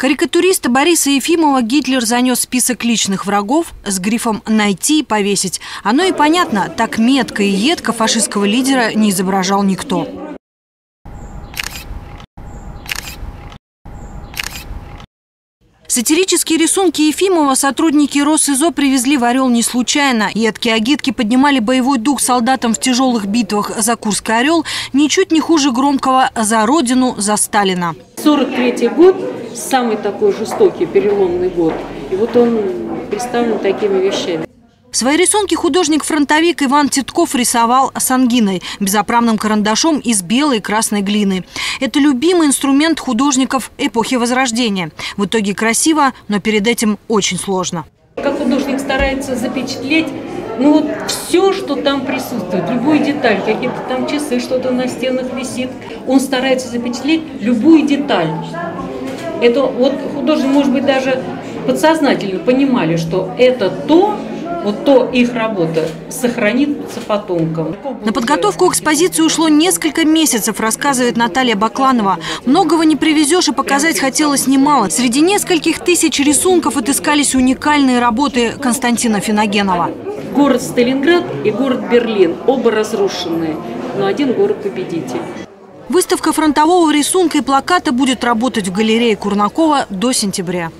Карикатуриста Бориса Ефимова Гитлер занес список личных врагов с грифом «найти и повесить». Оно и понятно, так метко и едко фашистского лидера не изображал никто. Сатирические рисунки Ефимова сотрудники Росизо привезли в «Орел» не случайно. Едкие агитки поднимали боевой дух солдатам в тяжелых битвах за Курский «Орел» ничуть не хуже громкого «За Родину, за Сталина». 43 год – самый такой жестокий, переломный год. И вот он представлен такими вещами. Свои рисунки художник-фронтовик Иван Титков рисовал с ангиной, безоправным карандашом из белой и красной глины. Это любимый инструмент художников эпохи Возрождения. В итоге красиво, но перед этим очень сложно. Как художник старается запечатлеть ну вот все, что там присутствует, любую деталь, какие-то там часы, что-то на стенах висит, он старается запечатлеть любую деталь. Это вот художник, может быть, даже подсознательно понимали, что это то, вот то их работа сохранится потомкам. На подготовку экспозиции ушло несколько месяцев, рассказывает Наталья Бакланова. Многого не привезешь и показать хотелось немало. Среди нескольких тысяч рисунков отыскались уникальные работы Константина Финогенова. Город Сталинград и город Берлин, оба разрушенные, но один город-победитель. Выставка фронтового рисунка и плаката будет работать в галерее Курнакова до сентября.